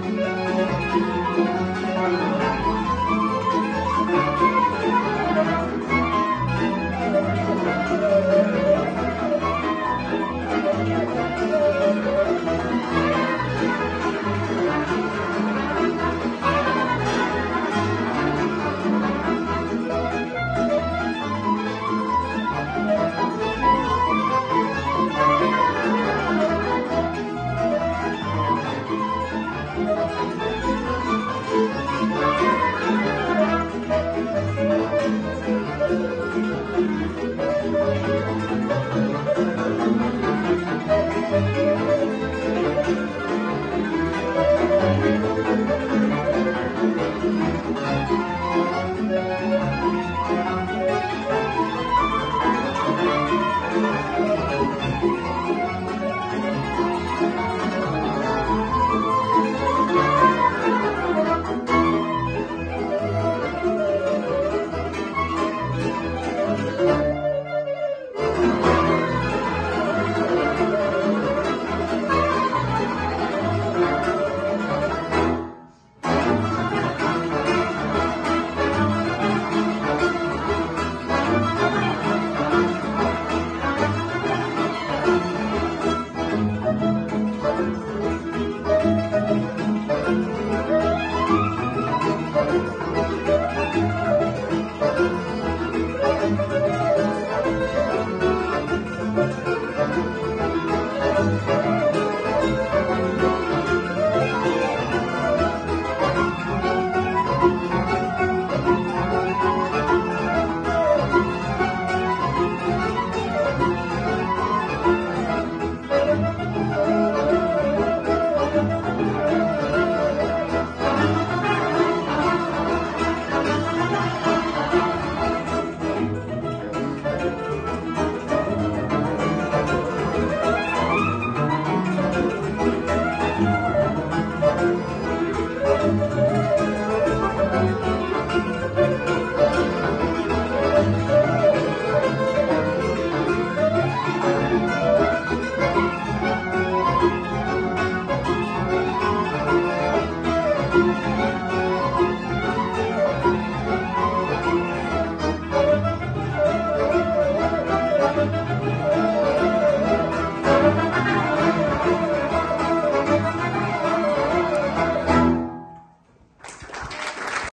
Música